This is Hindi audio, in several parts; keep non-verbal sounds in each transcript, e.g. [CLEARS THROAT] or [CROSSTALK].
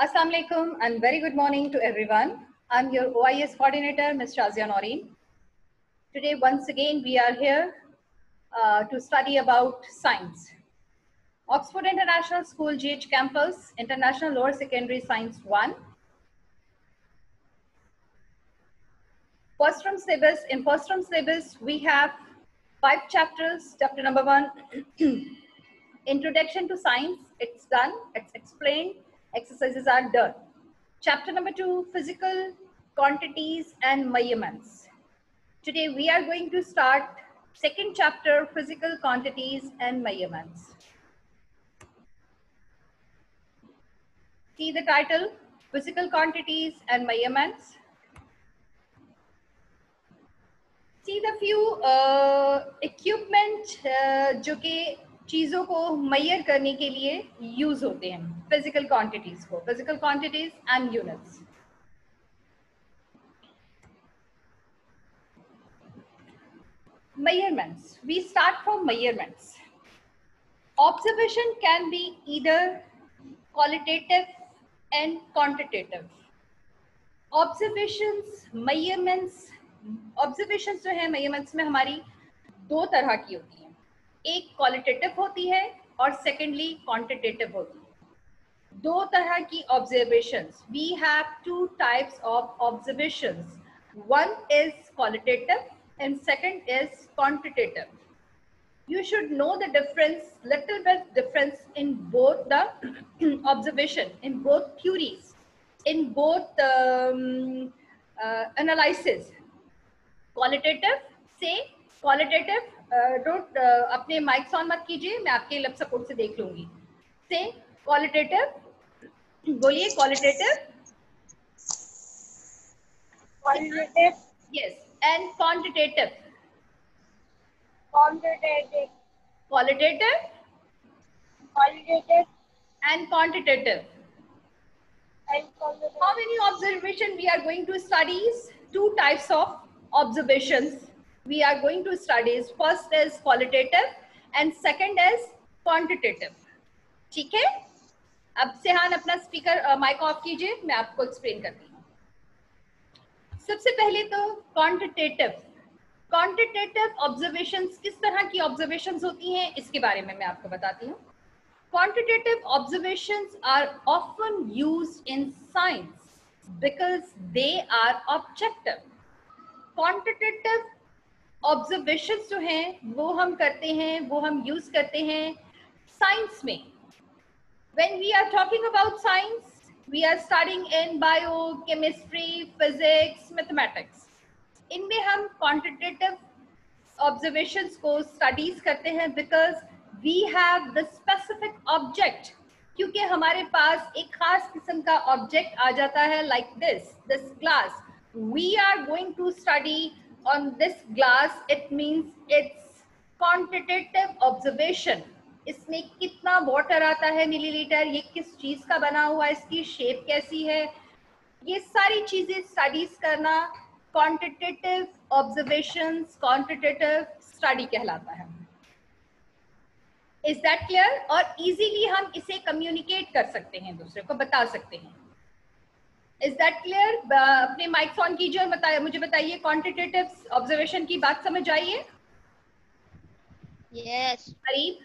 Assalamu alaikum and very good morning to everyone. I'm your OIS coordinator, Ms. Shazia Noreen. Today, once again, we are here uh, to study about science. Oxford International School GH Campus, International Lower Secondary Science 1. First from syllabus, in first from syllabus, we have five chapters. Chapter number one, [CLEARS THROAT] Introduction to Science, it's done, it's explained, exercises are done. Chapter number two, physical quantities and measurements. Today we are going to start second chapter, physical quantities and measurements. See the title, physical quantities and measurements. See the few uh, equipment uh, जो कि चीज़ों को मैयर करने के लिए यूज़ होते हैं फ़िज़िकल क्वांटिटीज को physical quantities and units measurements we start from measurements observation can be either qualitative and quantitative observation measurements observation जो है मैयरमेंट्स में हमारी दो तरह की होती हैं. एक क्वालिटेटिव होती है और सेकेंडली क्वांटिटेटिव होती है। दो तरह की observation we have two types of observation one is qualitative and second is quantitative you should know the difference little bit difference in both the observation in both theories in both analysis qualitative say qualitative don't अपने माइक्स ऑन मत कीजिए मैं आपके लिप सपोर्ट से देख लूँगी। से क्वालिटेटिव बोलिए qualitative qualitative yes and quantitative quantitative qualitative qualitative and quantitative how many observation we are going to studies two types of observation we are going to study first is qualitative and second is quantitative ठीक है अब सेहान अपना स्पीकर माइक ऑफ़ कीजिए मैं आपको एक्सप्लेन करती हूँ सबसे पहले तो क्वांटिटेटिव क्वांटिटेटिव ऑब्जर्वेशंस किस तरह की ऑब्जर्वेशंस होती हैं इसके बारे में मैं आपको बताती हूँ quantitative observations are often used in science because they are objective quantitative observation जो हैं, वो हम करते हैं, वो हम यूज़ करते हैं साइंस में. When we are talking about science, we are studying in bio, chemistry, physics, mathematics. इनमें हम क्वांटिटेटिव ऑब्जर्वेशंस को स्टडीज़ करते हैं because we have the specific object क्योंकि हमारे पास एक खास किस्म का ऑब्जेक्ट आ जाता है like this this class we are going to study on this glass, it means it's quantitative observation. इसमें कितना वाटर आता है मिलीलीटर ये किस चीज़ का बना हुआ है? इसकी शेप कैसी है? ये सारी चीज़ें स्टडीज़ करना क्वांटिटेटिव ऑब्जर्वेशन क्वांटिटेटिव स्टडी कहलाता है। इज़ दैट क्लियर और इजीली हम इसे कम्युनिकेट कर सकते हैं, दूसरे को बता सकते हैं। इज़ दैट क्लियर अपने माइक ऑन कीजिए और बताइए मुझे बताइए क्वांटिटेटिव ऑब्जर्वेशन की बात समझ आइए yes. करीब।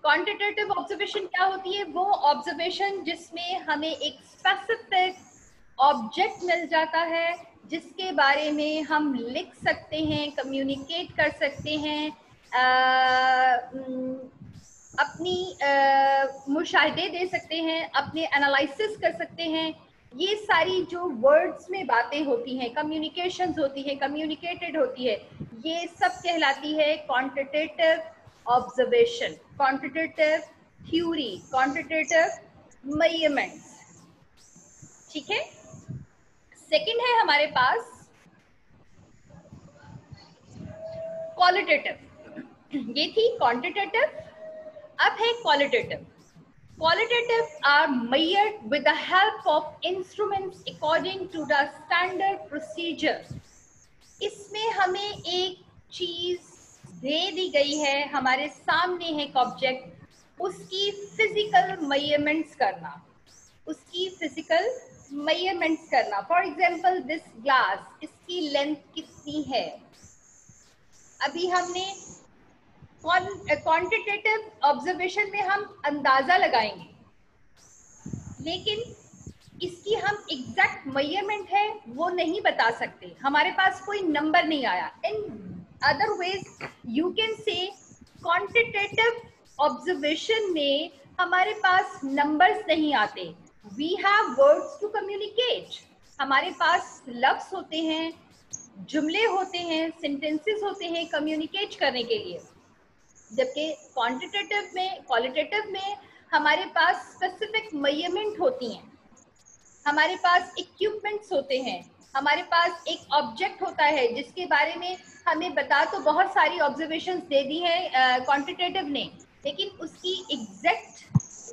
क्वांटिटेटिव ऑब्जर्वेशन क्या होती है? वो ऑब्जर्वेशन जिसमें हमें एक स्पेसिफिक ऑब्जेक्ट मिल जाता है जिसके बारे में हम लिख सकते हैं कम्युनिकेट कर सकते हैं आ, अपनी मुशाहदे दे सकते हैं अपने एनालिसिस कर सकते हैं ये सारी जो वर्ड्स में बातें होती हैं कम्युनिकेशन होती है कम्युनिकेटेड होती है, ये सब कहलाती है quantitative observation quantitative theory quantitative measurements ठीक है? सेकंड है हमारे पास क्वालिटेटिव ये थी क्वांटिटेटिव अब है qualitative Qualitatives are measured with the help of instruments according to the standard procedure. इसमें हमें एक चीज़ दे दी गई है, हमारे सामने है एक ऑब्जेक्ट उसकी फ़िज़िकल मेजरमेंट्स करना। उसकी फ़िज़िकल मेजरमेंट्स करना। फॉर एग्जांपल दिस ग्लास इसकी लेंथ कितनी है? अभी हमने क्वांटिटेटिव ऑब्जर्वेशन में हम अंदाज़ा लगाएँगे। लेकिन इसकी हम एग्जैक्ट मेज़रमेंट है, वो नहीं बता सकते। हमारे पास कोई नंबर नहीं आया। In other ways you can say quantitative observation में हमारे पास नंबर्स नहीं आते। We have words to communicate हमारे पास लफ्स होते हैं, जुमले होते हैं सेंटेंसेस होते हैं कम्युनिकेट करने के लिए। जबकि क्वांटिटेटिव में क्वालिटेटिव में हमारे पास स्पेसिफिक मयमेंट होती हैं। हमारे पास इक्विपमेंट्स होते हैं। हमारे पास एक ऑब्जेक्ट होता है, जिसके बारे में हमें बता तो बहुत सारी ऑब्जर्वेशन दे दी है क्वांटिटेटिव ने। लेकिन उसकी एग्जैक्ट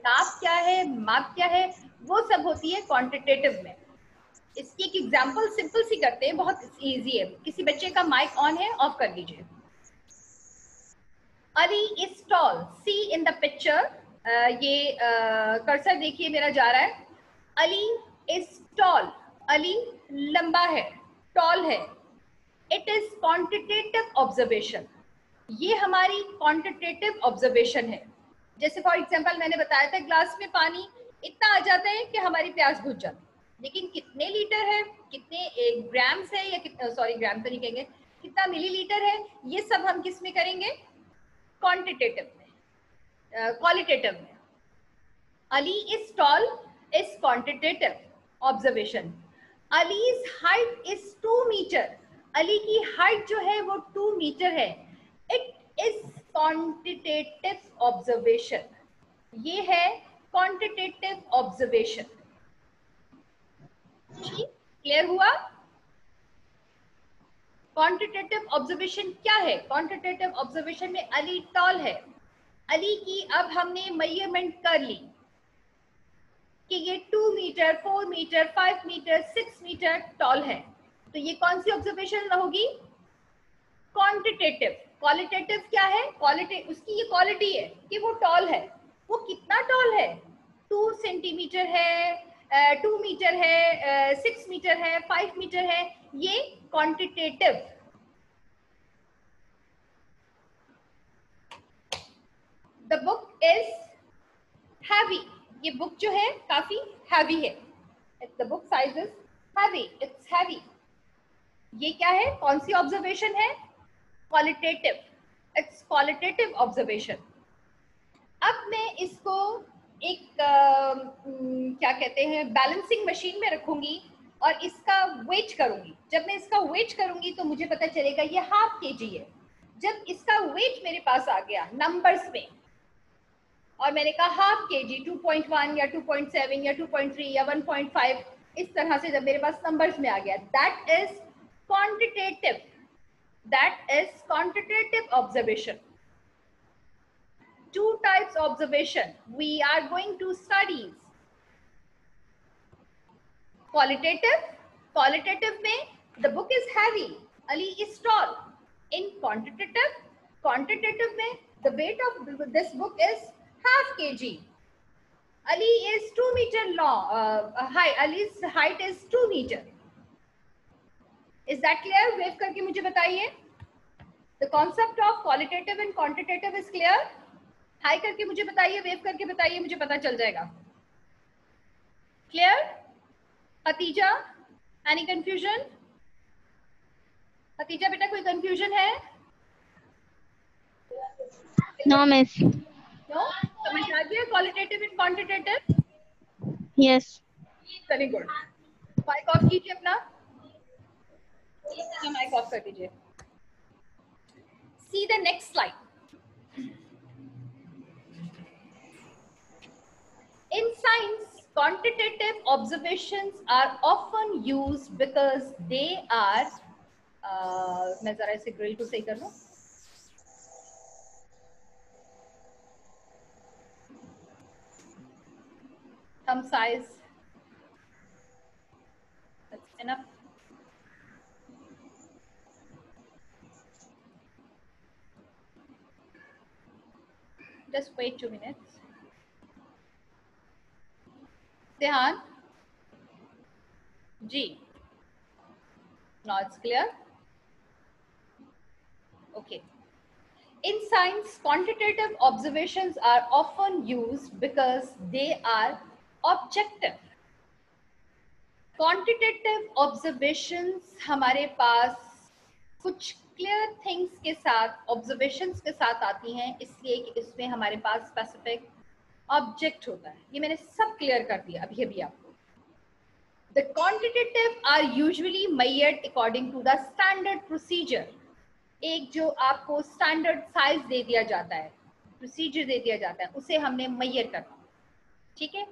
नाप क्या है, माप क्या है, वो सब होती है क्वांटिटेटिव में। इसकी एक एग्ज़ाम्पल सिंपल सी करते हैं, बहुत इजी है। किसी बच्चे का माइक ऑन है ऑफ़ कर दीजिए। Ali is tall. See in the picture. ये कर्सर देखिए, मेरा जा रहा है। Ali is toll. अली लंबा है, टॉल है। इट इज़ क्वांटिटेटिव ऑब्जर्वेशन ये हमारी क्वांटिटेटिव ऑब्जर्वेशन है। जैसे फॉर एग्जांपल मैंने बताया था ग्लास में पानी इतना आ जाता है कि हमारी प्यास बुझ जाती लेकिन कितने लीटर है? कितने ग्राम्स है या सॉरी ग्राम तो नहीं कहेंगे। कितना मिलीलीटर है? ये सब हम किसमें करेंगे? क्वांटिटेटिव में क्वालिटेटिव में. Ali is tall is quantitative observation Ali's height is two metre Ali की हाइट जो है वो टू मीटर है. इट इज़ क्वांटिटेटिव ऑब्जर्वेशन ये है क्वांटिटेटिव ऑब्जर्वेशन क्लियर हुआ? क्वांटिटेटिव ऑब्जर्वेशन क्या है? क्वांटिटेटिव ऑब्जर्वेशन में अली टॉल है। अली की अब हमने मेज़रमेंट कर ली। कि ये two metre four metre five metre six metre tall है। तो ये कौन सी ऑब्जर्वेशन होगी? क्वांटिटेटिव क्वालिटेटिव क्या है? क्वालिटी उसकी ये क्वालिटी है कि वो टॉल है। वो कितना टॉल है? टू सेंटीमीटर है टू मीटर है सिक्स मीटर है फाइव मीटर है। ये quantitative the book is heavy ये बुक जो है काफ़ी हैवी है. The book size is heavy it's heavy ये क्या है? कौन सी ऑब्जर्वेशन है? क्वालिटेटिव इट्स क्वालिटेटिव ऑब्जर्वेशन अब मैं इसको एक आ, क्या कहते हैं? बैलेंसिंग मशीन में रखूँगी। और इसका वेट करूँगी। जब मैं इसका वेट करूँगी तो मुझे पता चलेगा ये हाफ़ के जी है। जब इसका वेट मेरे पास आ गया नंबर्स में, और मैंने कहा half K G two point one या टू पॉइंट सेवन या टू पॉइंट थ्री या वन पॉइंट फाइव इस तरह से जब मेरे पास नंबर्स में आ गया that is quantitative that is quantitative observation two types observation we are going to studies qualitative qualitative mein the book is heavy ali is tall in quantitative quantitative mein the weight of this book is half kg ali is 2 meter long uh, high ali's height is 2 meter is that clear wave karke mujhe bataiye the concept of qualitative and quantitative is clear हाई करके मुझे बताइए वेव करके बताइए मुझे पता चल जाएगा clear Khatija any confusion Khatija बेटा कोई कंफ्यूजन है? नो मिस नो समझ आ गया qualitative and quantitative yes very good mic off कीजिए अपना। माइक ऑफ़ कर दीजिए। See the next slide In science, quantitative observations are often used because they are uh, मैं जरा इसे ग्रिल टू सही कर लूं thumb size that's enough just wait two minutes इम्तिहान जी। Not clear okay in science quantitative observations are often used because they are objective quantitative observations हमारे पास कुछ क्लियर थिंग्स के साथ ऑब्जर्वेशन के साथ आती हैं, इसलिए कि इसमें हमारे पास स्पेसिफिक ऑब्जेक्ट होता है। ये मैंने सब क्लियर कर दिया अभी अभी आपको। The quantitative are usually measured according to the standard procedure एक जो आपको स्टैंडर्ड साइज़ दे दिया जाता है प्रोसीजर दे दिया जाता है, उसे हमने मैयर करना ठीक है?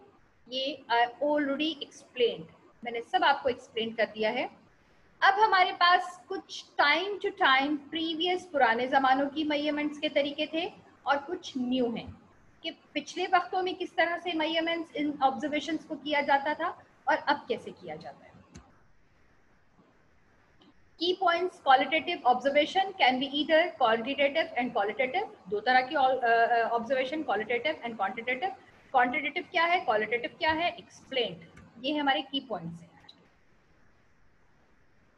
ये ऑलरेडी एक्सप्लेन मैंने सब आपको एक्सप्लेन कर दिया है। अब हमारे पास कुछ टाइम टू टाइम प्रीवियस पुराने ज़मानों की मैयरमेंट्स के तरीके थे और कुछ न्यू हैं। कि पिछले वक्तों में किस तरह से मैयरमेंट्स इन ऑब्जर्वेशंस को किया जाता था और अब कैसे किया जाता है? Key points, qualitative observation can be either quantitative and qualitative, दो तरह की observation qualitative and quantitative quantitative क्या है? क्वालिटेटिव क्या है? एक्सप्लेन्ड ये हमारे की पॉइंट्स हैं।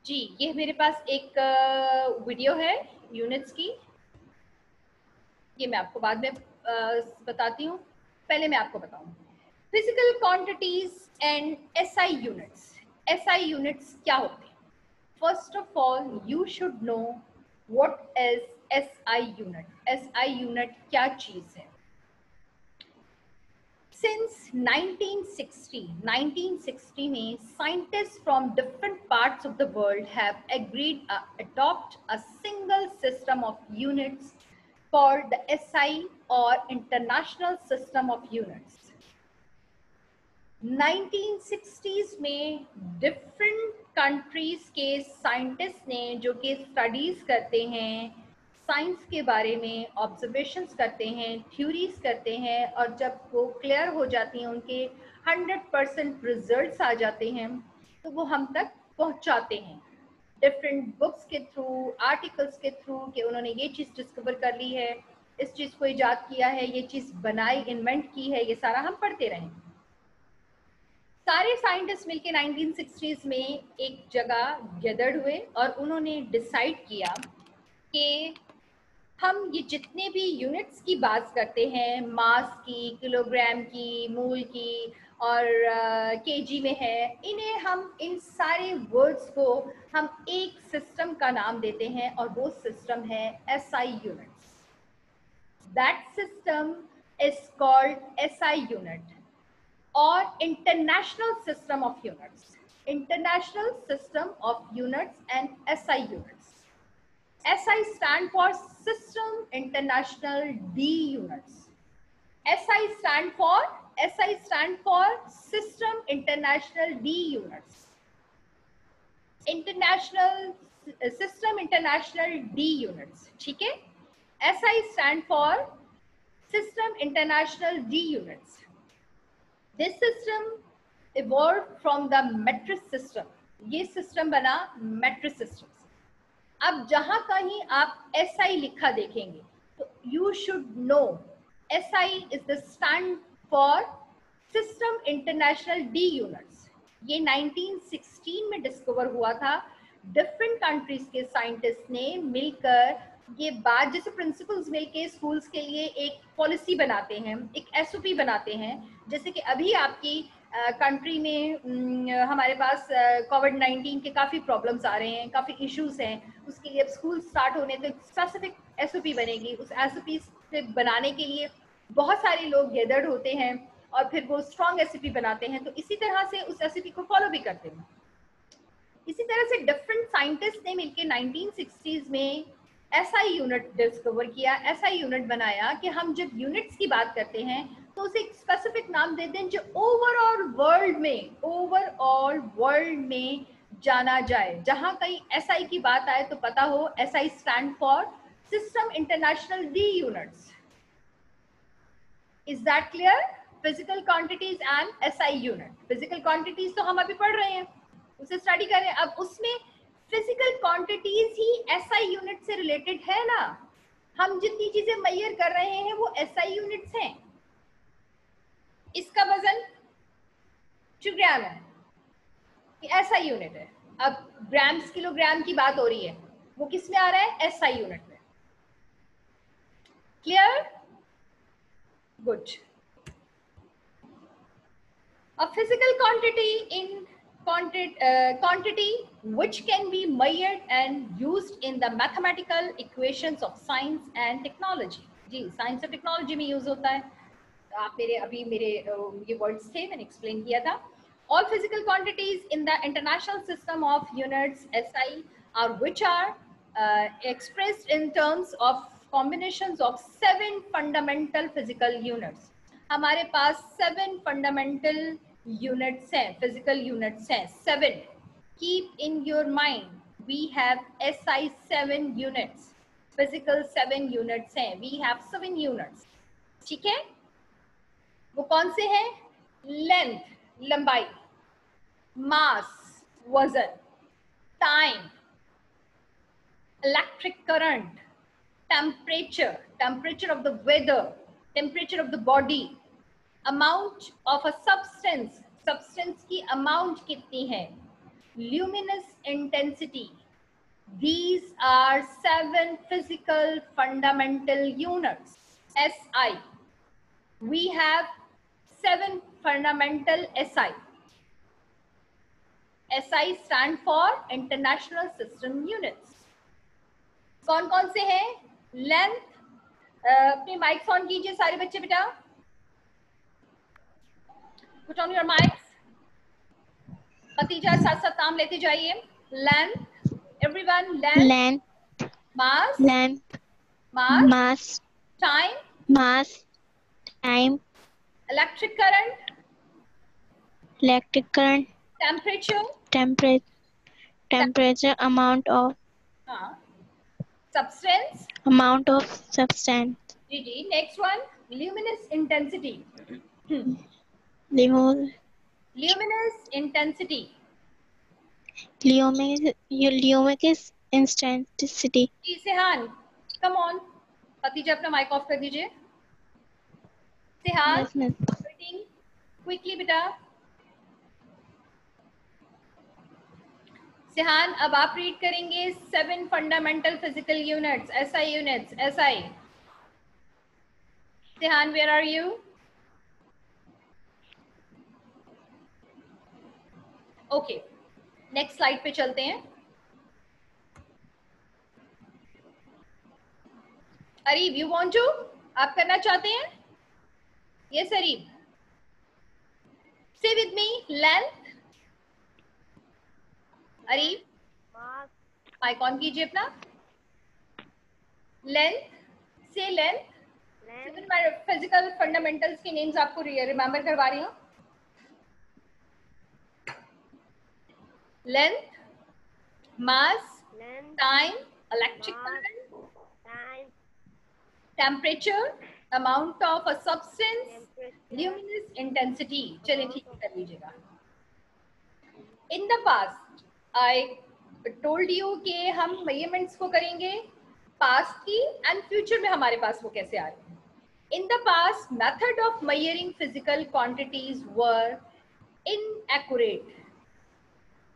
जी, ये मेरे पास एक वीडियो है यूनिट्स की। ये मैं आपको बाद में बताती हूँ। पहले मैं आपको बताऊँ। Physical quantities and SI units SI units क्या होते हैं? First of all you should know what is SI unit SI unit क्या चीज़ है? सिंस 1960 1960 में scientist from different parts of the world have agreed adopt a single system of units for the SI or International System of Units. 1960s में different कंट्रीज़ के साइंटिस्ट ने जो कि स्टडीज़ करते हैं साइंस के बारे में ऑब्जर्वेशंस करते हैं थ्योरीज करते हैं और जब वो क्लियर हो जाती हैं, उनके 100 परसेंट रिज़ल्ट आ जाते हैं तो वो हम तक पहुंचाते हैं डिफरेंट बुक्स के थ्रू आर्टिकल्स के थ्रू कि उन्होंने ये चीज़ डिस्कवर कर ली है इस चीज़ को ईजाद किया है ये चीज़ बनाई इन्वेंट की है ये सारा हम पढ़ते रहे। सारे साइंटिस्ट मिलके 1960s में एक जगह गदर्ड हुए और उन्होंने डिसाइड किया कि हम ये जितने भी यूनिट्स की बात करते हैं मास की किलोग्राम की मूल की और केजी uh, में है इन्हें हम इन सारे वर्ड्स को हम एक सिस्टम का नाम देते हैं और वो सिस्टम है S I units That system is called S I unit or international system of units. International system of units and SI units. SI stand for System International D units. SI stand for SI stand for System International D units. International System International D units. ठीक है? SI stand for System International D units. This system evolved from the metric system. ये सिस्टम बना मेट्रिक सिस्टम अब जहाँ कहीं आप आई लिखा देखेंगे तो should know S I is the stand for system international de units ये 1916 में डिस्कवर हुआ था डिफरेंट कंट्रीज़ के साइंटिस्ट ने मिलकर ये बात जैसे प्रिंसिपल्स मिलके स्कूल्स के लिए एक पॉलिसी बनाते हैं एक एसओपी बनाते हैं। जैसे कि अभी आपकी कंट्री uh, में um, हमारे पास कोविड uh, नाइन्टीन के काफ़ी प्रॉब्लम्स आ रहे हैं काफ़ी इश्यूज़ हैं। उसके लिए अब स्कूल स्टार्ट होने तो स्पेसिफिक एसओपी बनेगी। उस एसओपी से बनाने के लिए बहुत सारे लोग गैदर्ड होते हैं और फिर वो स्ट्रॉन्ग एसओपी बनाते हैं। तो इसी तरह से उस एसओपी को फॉलो भी करते हैं। इसी तरह से डिफरेंट साइंटिस्ट ने मिलकर 1960s में एसआई यूनिट डिस्कवर किया एसआई यूनिट बनाया कि हम जब यूनिट्स की बात करते हैं तो उसे एक स्पेसिफिक नाम देते हैं जो ओवरऑल वर्ल्ड में ओवरऑल वर्ल्ड में जाना जाए। जहाँ कहीं एसआई की बात आए तो पता हो SI stand for system international de units is that clear physical quantities and SI unit physical quantities तो हम अभी पढ़ रहे हैं। उसे स्टडी करें अब उसमें फ़िज़िकल क्वांटिटीज ही एसआई यूनिट से रिलेटेड है ना? हम जितनी चीज़ें मैयर कर रहे हैं, वो एसआई यूनिट्स हैं। इसका वज़न ग्राम है। ऐसा यूनिट है। अब ग्राम्स किलोग्राम की बात हो रही है। वो किसमें आ रहा है? एस आई यूनिट में। Clear good a physical quantity in quantity, uh, quantity which can be measured and used in the mathematical equations of science and technology जी science और technology में use होता है आप मेरे अभी मेरे ये words थे मैंने explain किया था all physical quantities in the international system of units SI are which are uh, expressed in terms of combinations of seven fundamental physical units हमारे पास seven fundamental units हैं physical units हैं seven keep in your mind we have SI seven units physical seven units हैं we have seven units ठीक है वो कौन से हैं लेंथ लंबाई मास वजन time electric current temperature temperature of the weather temperature of the body amount of a substance substance की अमाउंट कितनी है? Luminous intensity these are seven physical fundamental unit S I we have seven fundamental S I S I stand for international system unit कौन कौन से हैं? लेंथ अपनी माइक्स ऑन कीजिए सारे बच्चे बेटा। put on your mics भतीजा साथ साथ नाम लेते जाइए length everyone length length, mass length, mass mass, time mass, time, electric current electric current, temperature temperature, temperature, amount of हाँ substance amount of substance, ji ji next one luminous intensity Luminous, intensity. Luminous, intensity, जी सेहान कम ऑन भतीजा अपना माइक ऑफ़ कर दीजिए सेहान waiting quickly बेटा सेहान अब आप रीड करेंगे seven fundamental physical units SI units SI Sehan where are you okay next slide पे चलते हैं। अरीब यू वांट टू आप करना चाहते हैं? Yes Arib. Say with me length Arib. Mic on कीजिए अपना। लेंथ से लेंथ फ़िज़िकल फंडामेंटल्स के नेम्स आपको रिमेम्बर करवा रही हूँ। Length mass time electric current temperature amount of a substance luminous intensity चलिए ठीक कर लीजिएगा in the past I told you कि हम measurements को करेंगे past की and future में हमारे पास वो कैसे आ रहे हैं in the past method of measuring physical quantities were inaccurate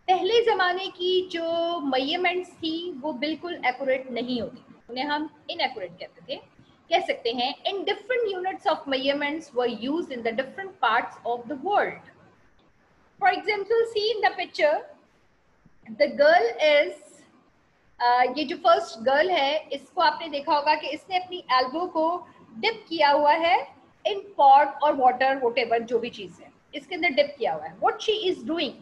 पहले जमाने की जो measurements थी, वो बिल्कुल accurate नहीं होती। उन्हें हम inaccurate कहते थे। कह सकते हैं in different units of measurements were use in the different parts of the world for example see in the picture the girl is ये जो फ़र्स्ट गर्ल है, इसको आपने देखा होगा कि इसने अपनी एल्बो को डिप किया हुआ है इन पॉट और वाटर वोटेवर जो भी चीज़ है। इसके अंदर डिप किया हुआ है। What she is doing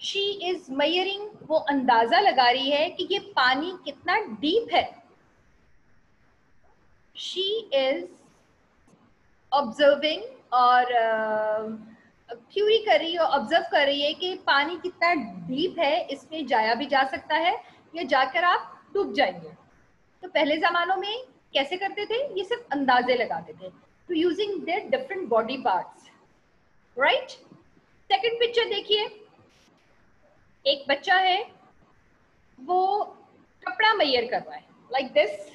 she is measuring वो अंदाज़ा लगा रही है कि ये पानी कितना डीप है। शी इज़ ऑब्जर्विंग और क्यूरी कर रही है ऑब्ज़र्व कर रही है कि पानी कितना डीप है, इसमें जाया भी जा सकता है, या जाकर आप डूब जाएँगे। तो पहले जमानों में कैसे करते थे? ये सिर्फ़ अंदाजे लगाते थे। To using their different body parts right second picture देखिए। एक बच्चा है, वो कपड़ा मैयर कर रहा है। लाइक like दिस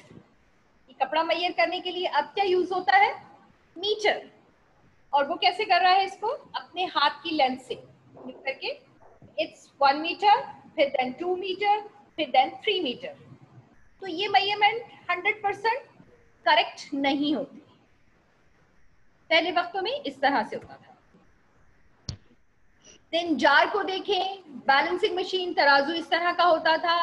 कपड़ा मैयर करने के लिए अब क्या यूज़ होता है? मीटर और वो कैसे कर रहा है इसको? अपने हाथ की लेंथ से। करके। इट्स वन मीटर फिर देन टू मीटर फिर देन थ्री मीटर तो ये मेज़रमेंट हंड्रेड परसेंट करेक्ट नहीं होती। पहले वक्तों में इस तरह से होता था। देन जार को देखें बैलेंसिंग मशीन तराजू इस तरह का होता था।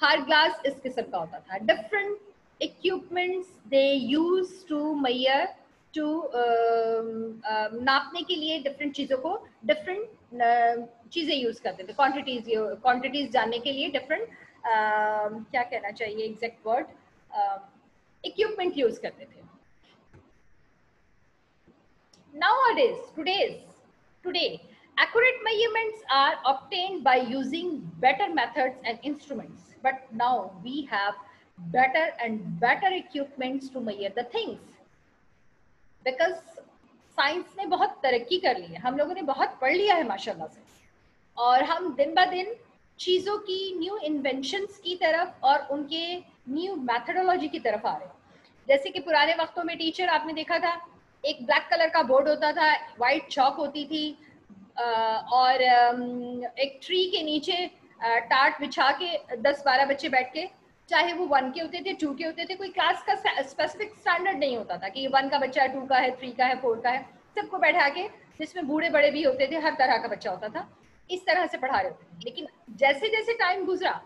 हर ग्लास इस किस्म का होता था। Different equipments they use to measure to नापने के लिए डिफरेंट चीज़ों को डिफरेंट uh, चीज़ें यूज़ करते थे। क्वांटिटीज क्वांटिटीज जानने के लिए डिफरेंट uh, क्या कहना चाहिए एग्जैक्ट वर्ड इक्विपमेंट यूज़ करते थे। Nowadays today's today accurate measurements are obtained by using better methods and instruments but now we have better and better equipments to measure the things because science ने बहुत तरक्की कर ली है हम लोगों ने बहुत पढ़ लिया है माशाल्लाह से और हम दिन ब दिन चीज़ों की न्यू इन्वेंशंस की तरफ़ और उनके न्यू मैथडोलॉजी की तरफ़ आ रहे हैं जैसे कि पुराने वक्तों में टीचर आपने देखा था एक ब्लैक कलर का बोर्ड होता था वाइट चौक होती थी और एक ट्री के नीचे टाट बिछा के दस बारह बच्चे बैठ के, चाहे वो वन के होते थे टू के होते थे, कोई क्लास का स्पेसिफिक स्टैंडर्ड नहीं होता था कि वन का बच्चा टू का है थ्री का है फोर का है। सबको बैठा के, जिसमें बूढ़े बड़े भी होते थे, हर तरह का बच्चा होता था। इस तरह से पढ़ा रहे होते थे। लेकिन जैसे जैसे टाइम गुजरा,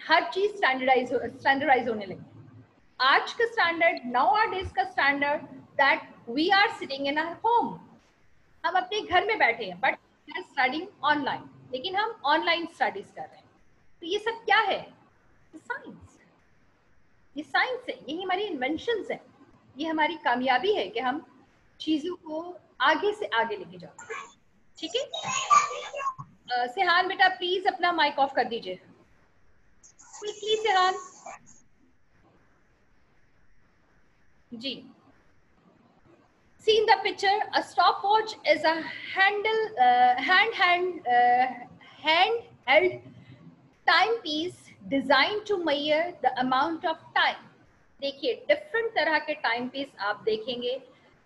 हर चीज़ स्टैंडर्डाइज स्टैंडर्डाइज होने लगी। आज का स्टैंडर्ड नाउ आर डेज़ का standard that we are sitting in our home हम अपने घर में बैठे हैं बट स्टडिंग ऑनलाइन लेकिन हम ऑनलाइन स्टडीज़ कर रहे हैं। तो ये सब क्या है? साइंस ये साइंस है। यही हमारी इन्वेंशन है। ये हमारी कामयाबी है कि हम चीज़ों को आगे से आगे लेके जाते हैं ठीक है? सेहान बेटा प्लीज़ अपना माइक ऑफ़ कर दीजिए। क्विकली सेहान। जी। See in the picture a stopwatch is a handle uh, hand hand uh, hand held timepiece designed to measure the amount of time. देखिए डिफरेंट तरह के पीस आप देखेंगे।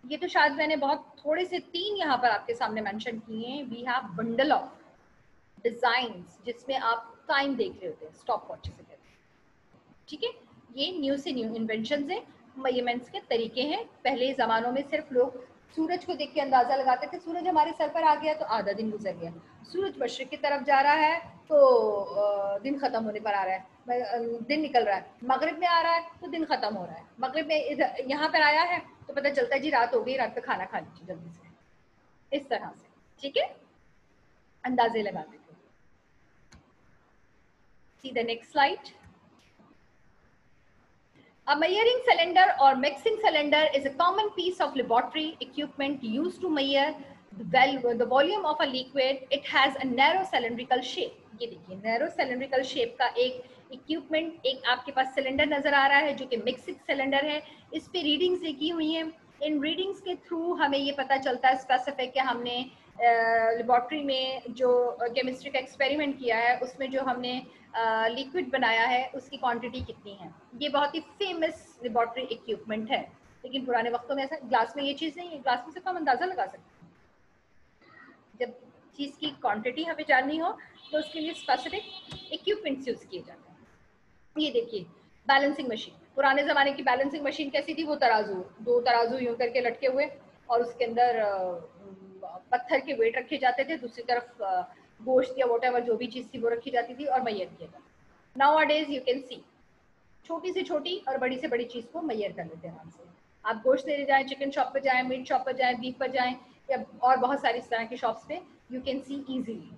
ये तो शायद मैंने बहुत थोड़े से तीन यहाँ पर आपके सामने मेंशन किए हैं। We have bundle of design जिसमें आप टाइम देख रहे होते हैं स्टॉप वॉच से ठीक है? ये न्यू से न्यू इन्वेंशन है। मेजरमेंट्स के तरीके हैं। पहले ज़मानों में सिर्फ़ लोग सूरज को देख के अंदाज़ा लगाते थे, सूरज हमारे सर पर आ गया तो आधा दिन गुजर गया। सूरज मशरक की तरफ़ जा रहा है तो दिन ख़त्म होने पर आ रहा है। दिन निकल रहा है। मगरब में आ रहा है तो दिन ख़त्म हो रहा है। मगरब में इधर, यहाँ पर आया है तो पता चलता है जी रात हो गई, रात पे खाना खा लीजिए जल्दी से। इस तरह से, ठीक है? अंदाजे लगाते थे see the next slide A measuring cylinder or mixing cylinder is a common piece of laboratory equipment used to measure the, volume of a liquid. It has a narrow cylindrical shape. ये देखिए नैरो सिलेंड्रिकल शेप का एक इक्विपमेंट एक आपके पास सिलेंडर नज़र आ रहा है जो कि मिक्सिंग सिलेंडर है इस पे रीडिंग्स लिखी हुई हैं इन रीडिंग्स के थ्रू हमें ये पता चलता है स्पेसिफिक कि हमने लेबॉर्ट्री में जो केमिस्ट्री का एक्सपेरिमेंट किया है उसमें जो हमने लिक्विड बनाया है, उसकी क्वांटिटी कितनी है? ये बहुत ही फ़ेमस लेबॉर्ट्री इक्विपमेंट है। लेकिन पुराने वक्तों में ऐसा ग्लास में ये चीज़ नहीं है। ग्लास में सिर्फ़ हम अंदाज़ा लगा सकते हैं। जब चीज़ की क्वांटिटी हमें जाननी हो तो उसके लिए स्पेसिफिक इक्विपमेंट्स यूज़ किए जाते हैं। ये देखिए बैलेंसिंग मशीन पुराने ज़माने की बैलेंसिंग मशीन कैसी थी? वो तराजू। दो तराजू यूँ करके लटके हुए और उसके अंदर पत्थर के वेट रखे जाते थे। दूसरी तरफ़ गोश्त या वोट जो भी चीज़ थी वो रखी जाती थी और मैयर किया जाता nowadays you can see छोटी से छोटी और बड़ी से बड़ी चीज़ को मैयर कर लेते हैं आराम से। आप गोश्त लेने जाएँ चिकन शॉप पर जाएँ मीट शॉप पर जाएँ बीफ पर जाएँ, या और बहुत सारी इस तरह की शॉप्स पे you can see easily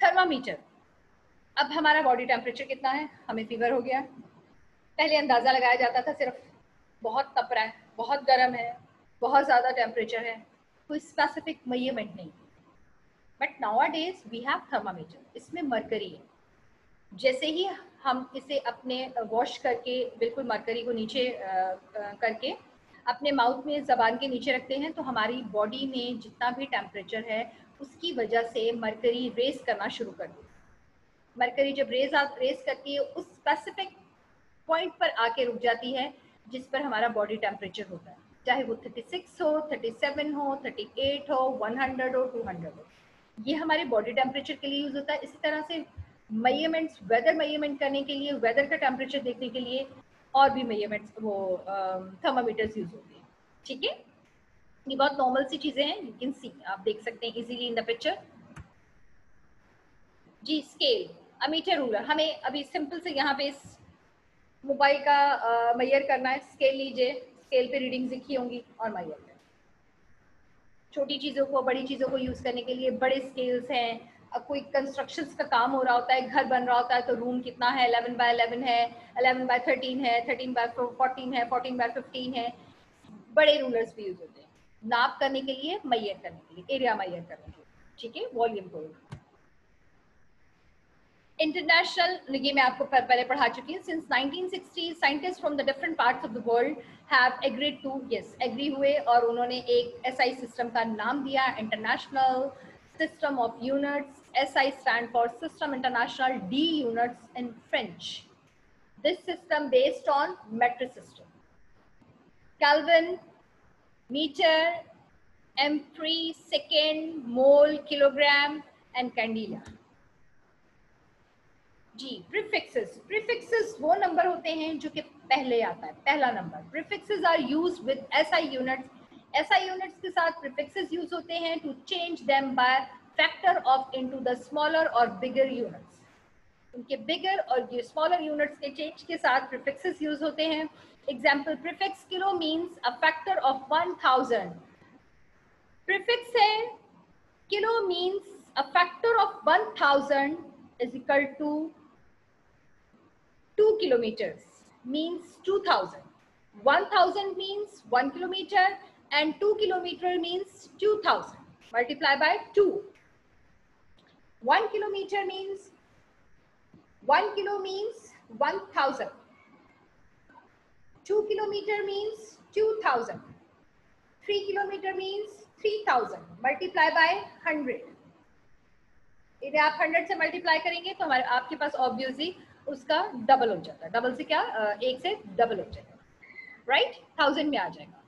thermometer अब हमारा बॉडी टेम्परेचर कितना है? हमें फीवर हो गया। पहले अंदाज़ा लगाया जाता था सिर्फ़ बहुत तप रहा है, बहुत गर्म है, बहुत ज़्यादा टेम्परेचर है। कोई स्पेसिफिक मेज़रमेंट नहीं but nowadays we have thermometer इसमें मरकरी है। जैसे ही हम इसे अपने वॉश करके, बिल्कुल मरकरी को नीचे करके अपने माउथ में ज़बान के नीचे रखते हैं तो हमारी बॉडी में जितना भी टेम्परेचर है, उसकी वजह से मरकरी रेस करना शुरू कर दी मरकरी जब रेस आप रेस करती है उस स्पेसिफिक पॉइंट पर आके रुक जाती है, जिस पर हमारा बॉडी टेम्परेचर होता है। चाहे वो 36 हो 37 हो 38 हो 100 हो 200 हो। ये हमारे बॉडी टेम्परेचर के लिए यूज़ होता है। इसी तरह से मेजरमेंट्स वेदर मेज़रमेंट करने के लिए वेदर का टेम्परेचर देखने के लिए और भी मेजरमेंट्स वो थर्मामीटर्स यूज़ होते हैं। ठीक है? ये बहुत नॉर्मल सी चीज़ें हैं यू कैन सी आप देख सकते हैं इजीली इन द पिक्चर जी स्केल अमीटर रूलर हमें अभी सिंपल से यहाँ पे इस मोबाइल का मैयर करना है। स्केल लीजिए। स्केल पे रीडिंग्स लिखी होंगी और मैयर करें छोटी चीज़ों को, बड़ी चीज़ों को यूज़ करने के लिए बड़े स्केल्स हैं। कोई कंस्ट्रक्शन का काम हो रहा होता है, घर बन रहा होता है तो रूम कितना है? 11 बाय 11 है 11 बाय 13 है 13 बाय 14 है 14 बाय 15 है। बड़े रूलर्स भी यूज़ होते हैं। नाप करने के लिए मैयर करने के लिए एरिया मैयर करने के लिए। ठीक है? वॉल्यूम को। इंटरनेशनल ये मैं आपको पहले पढ़ा चुकी हूँ since 1960 scientist from the different parts of the world have agreed to yes agree हुए और उन्होंने एक एसआई सिस्टम का नाम दिया international system of units SI stand for System International D units in French. This system based on metric system. Kelvin, meter, M3, second, mole, kilogram, and candela. जी प्रीफिक्सेस प्रीफिक्सेस वो नंबर होते हैं जो कि पहले आता है, पहला number prefixes are use with SI units SI units के साथ प्रीफिक्सेस यूज़ होते हैं to change them by factor of into the smaller और बिगर यूनिट्स उनके बिगर और स्मॉलर यूनिट्स के चेंज के साथ प्रीफिक्सेस यूज़ होते हैं. Example prefix kilo means a factor of 1000 prefix है kilo means a factor of 1000 is equal to 2 kilometers means 2000. 1000 means 1 kilometer and 2 kilometer means 2000. Multiply by 2. 1 kilometer means 1 kilo means 1000. 2 kilometer means 2000. 3 kilometer means 3000. Multiply by 100. यदि आप 100 से मल्टीप्लाई करेंगे तो हमारे आपके पास ऑब्वियसली उसका डबल हो जाता है। डबल से क्या? एक से डबल हो जाता है राइट right? थाउज़ेंड में आ जाएगा।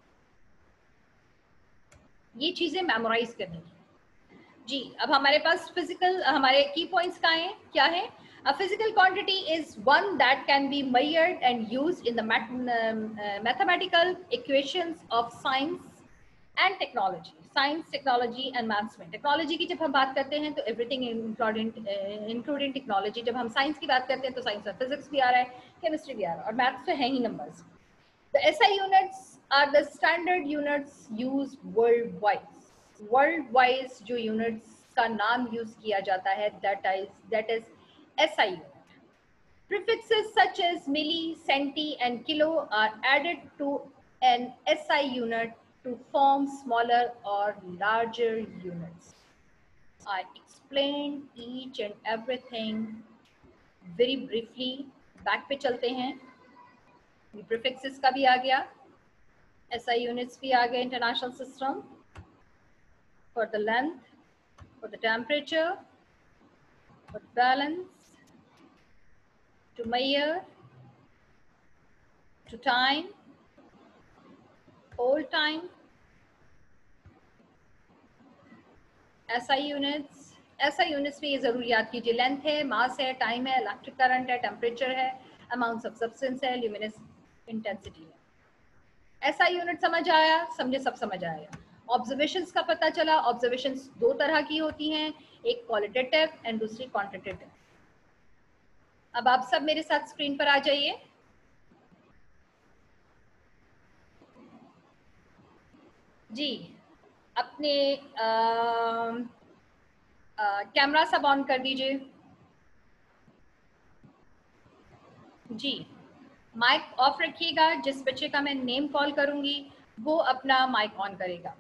ये चीज़ें मेमोराइज करने की जी, अब हमारे पास फ़िज़िकल हमारे की पॉइंट्स का है? क्या है? Physical quantity is one that can be measured and use in the mathematical equations of science and technology Science, technology and maths में। टेक्नोलॉजी की जब हम बात करते हैं तो एवरीथिंग इंक्लूडिंग टेक्नोलॉजी जब हम साइंस की बात करते हैं तो साइंस में फिजिक्स भी आ रहा है केमिस्ट्री भी आ रहा है और मैथ्स तो है ही numbers the S I units are the standard units use world wise world wise जो यूनिट्स का नाम यूज़ किया जाता है that is is SI unit. Prefixes such as milli, centi, and kilo are added to an SI unit to form smaller or larger units. I explained each and everything very briefly. Back पे चलते हैं prefixes का भी आ गया SI units भी आ गए international system for the length, for the temperature, for balance, to measure, to time, whole time, SI units, SI units में ये ज़रूर याद कीजिए। लेंथ है मास है टाइम है इलेक्ट्रिक करंट है टेम्परेचर है अमाउंट ऑफ़ सब्सटेंस है ल्यूमिनस इंटेंसिटी है। SI यूनिट समझ आया समझे सब समझ आया। ऑब्जर्वेशंस का पता चला ऑब्जर्वेशंस दो तरह की होती हैं एक क्वालिटेटिव एंड दूसरी क्वांटिटेटिव अब आप सब मेरे साथ स्क्रीन पर आ जाइए। जी, अपने कैमरा सब ऑन कर दीजिए। जी, माइक ऑफ़ रखिएगा, जिस बच्चे का मैं नेम कॉल करूँगी, वो अपना माइक ऑन करेगा।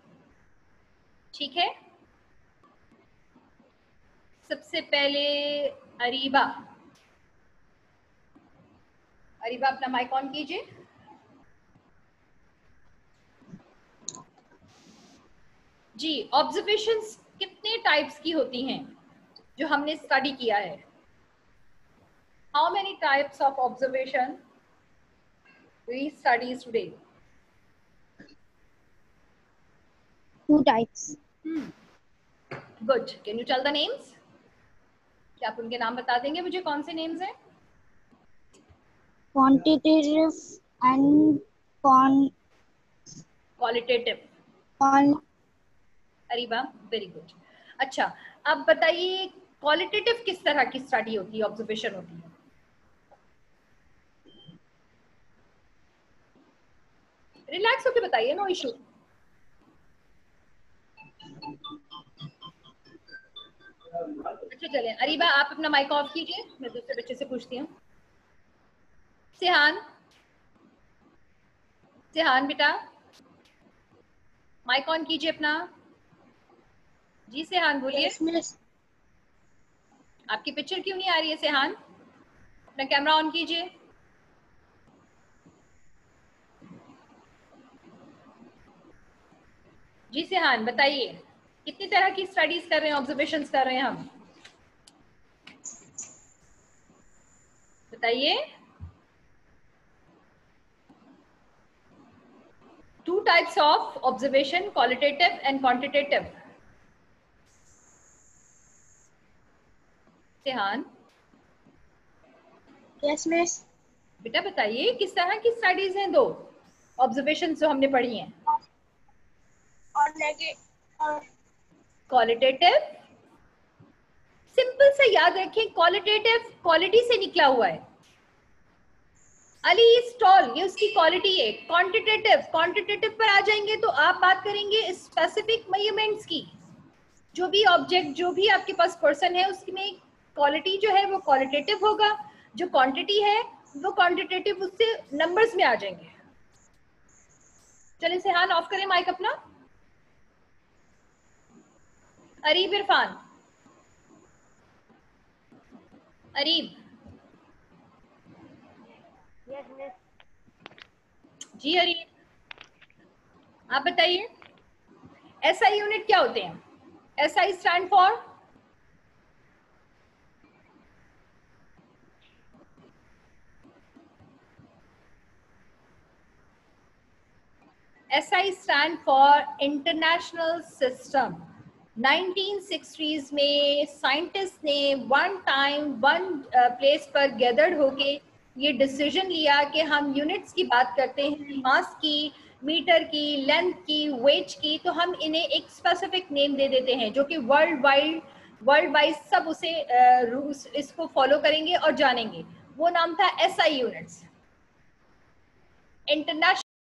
ठीक है? सबसे पहले अरीबा। अरीबा, अपना माइक ऑन कीजिए। जी ऑब्जर्वेशंस कितने टाइप्स की होती हैं जो हमने स्टडी किया है? How many types of observation we studies today two types. Good can you tell the names क्या आप उनके नाम बता देंगे मुझे? कौन से नेम्स हैं? And con qualitative con Ariba very good अच्छा अब बताइए क्वालिटेटिव किस तरह की स्टडी होती है ऑब्जर्वेशन होती है? रिलैक्स होके बताइए नो इशू अच्छा चले अरीबा आप अपना माइक ऑफ़ कीजिए, मैं दूसरे बच्चे से पूछती हूँ. सिहान? सिहान बेटा? माइक ऑन कीजिए अपना. जी सेहान बोलिए। Yes, आपकी पिक्चर क्यों नहीं आ रही है सेहान? अपना कैमरा ऑन कीजिए। जी सेहान बताइए कितनी तरह की स्टडीज़ कर रहे हैं ऑब्जर्वेशन कर रहे हैं हम? बताइए। Two types of observation qualitative and quantitative Shehan Yes, miss. बेटा बताइए किस तरह की स्टडीज़ हैं दो? ऑब्जर्वेशन जो हमने पढ़ी हैं। और और क्वालिटेटिव सिंपल से याद रखें क्वालिटेटिव क्वालिटी से निकला हुआ है। अली स्टॉल ये उसकी क्वालिटी है। क्वांटिटेटिव क्वांटिटेटिव पर आ जाएँगे तो आप बात करेंगे स्पेसिफिक मेजरमेंट्स की। जो भी ऑब्जेक्ट जो भी आपके पास पर्सन है उसमें क्वालिटी जो है वो क्वालिटेटिव होगा। जो क्वांटिटी है वो क्वांटिटेटिव उससे नंबर्स में आ जाएँगे। चलिए सेहान ऑफ़ करें माइक अपना। अरीब इरफान। अरीब। Yes, जी अरीब। आप बताइए एसआई यूनिट क्या होते हैं? SI stand for SI stand for International System. 1960s में साइंटिस्ट ने वन टाइम वन प्लेस पर गैदर्ड होके ये डिसीज़न लिया कि हम यूनिट्स की बात करते हैं मास की मीटर की लेंथ की वेट की तो हम इन्हें एक स्पेसिफिक नेम दे देते हैं जो कि वर्ल्ड वाइड वर्ल्ड वाइज सब उसे अ, रूस इसको फॉलो करेंगे और जानेंगे वो नाम था एस आई यूनिट्स इंटरनेशनल